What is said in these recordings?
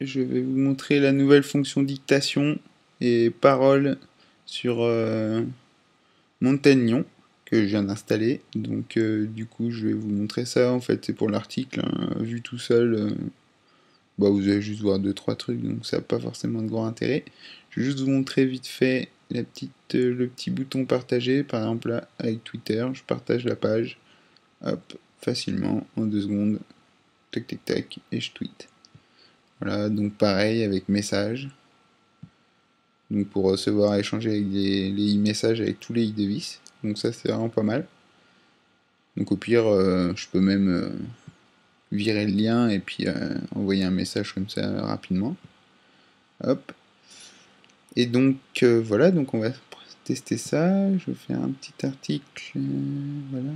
je vais vous montrer la nouvelle fonction dictation et parole sur euh, Montagnon que je viens d'installer. Donc euh, du coup je vais vous montrer ça en fait c'est pour l'article. Hein. Vu tout seul, euh, bah, vous allez juste voir deux trois trucs donc ça n'a pas forcément de grand intérêt. Je vais juste vous montrer vite fait la petite, le petit bouton partager par exemple là avec Twitter. Je partage la page. Hop, facilement en deux secondes. Tac tac tac et je tweet. Voilà, donc pareil avec message. Donc pour recevoir et échanger avec les e-messages avec tous les e-devices. Donc ça c'est vraiment pas mal. Donc au pire, euh, je peux même euh, virer le lien et puis euh, envoyer un message comme ça rapidement. Hop. Et donc voilà, donc on va tester ça. Je vais faire un petit article. voilà.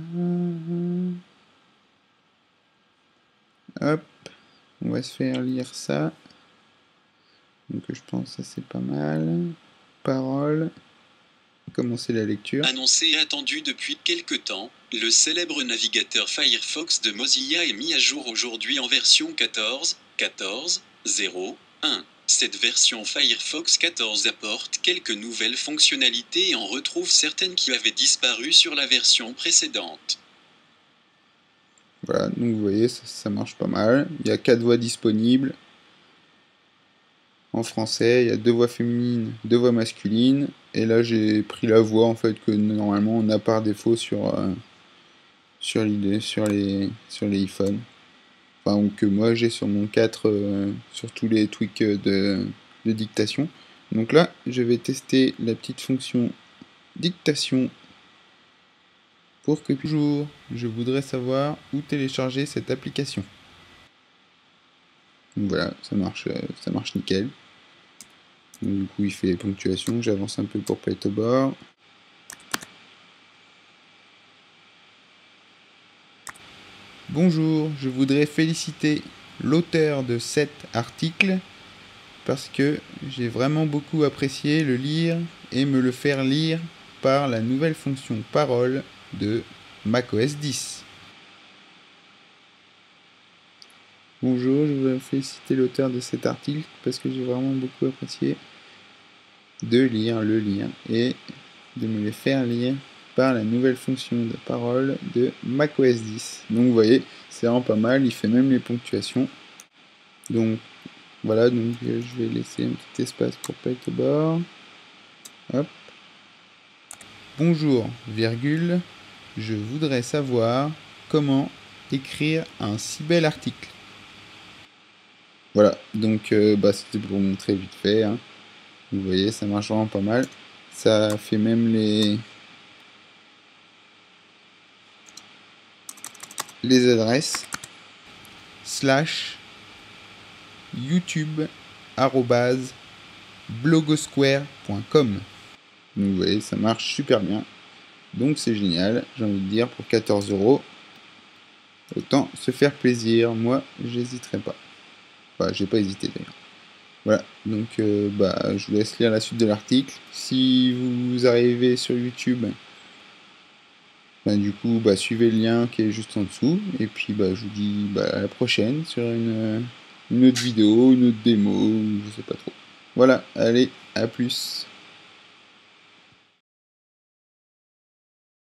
Hop. On va se faire lire ça. Donc je pense que c'est pas mal. Parole. Commencer la lecture. Annoncé et attendu depuis quelque temps, le célèbre navigateur Firefox de Mozilla est mis à jour aujourd'hui en version 14, 14, 0, 1. Cette version Firefox 14 apporte quelques nouvelles fonctionnalités et en retrouve certaines qui avaient disparu sur la version précédente. Voilà, donc vous voyez, ça, marche pas mal. Il y a quatre voix disponibles. En français, il y a deux voix féminines, deux voix masculines. Et là, j'ai pris la voix en fait que normalement on a par défaut sur euh, sur l'idée, sur les sur les iPhones. Enfin, que moi j'ai sur mon 4 euh, sur tous les tweaks de, de dictation. Donc là, je vais tester la petite fonction dictation pour que toujours je voudrais savoir où télécharger cette application. voilà, ça marche, euh, ça marche nickel. du coup, il fait les ponctuations. J'avance un peu pour pas être au bord. Bonjour, je voudrais féliciter l'auteur de cet article parce que j'ai vraiment beaucoup apprécié le lire et me le faire lire par la nouvelle fonction parole de macOS 10. Bonjour, je veux féliciter l'auteur de cet article parce que j'ai vraiment beaucoup apprécié de lire le lire et de me le faire lire par la nouvelle fonction de parole de macOS 10. Donc vous voyez, c'est vraiment pas mal, il fait même les ponctuations. Donc voilà, donc euh, je vais laisser un petit espace pour pas être au bord. Hop. Bonjour, virgule, je voudrais savoir comment écrire un si bel article. Voilà, donc euh, bah, c'était pour vous montrer vite fait. Hein. Vous voyez, ça marche vraiment pas mal. Ça fait même les, les adresses slash youtube blogosquare.com. Vous voyez, ça marche super bien. Donc c'est génial, j'ai envie de dire, pour 14 euros. Autant se faire plaisir, moi j'hésiterai pas. Enfin, j'ai pas hésité d'ailleurs. Voilà, donc euh, bah, je vous laisse lire la suite de l'article. Si vous arrivez sur YouTube, bah, du coup, bah, suivez le lien qui est juste en dessous. Et puis bah, je vous dis bah, à la prochaine sur une, une autre vidéo, une autre démo, je sais pas trop. Voilà, allez, à plus.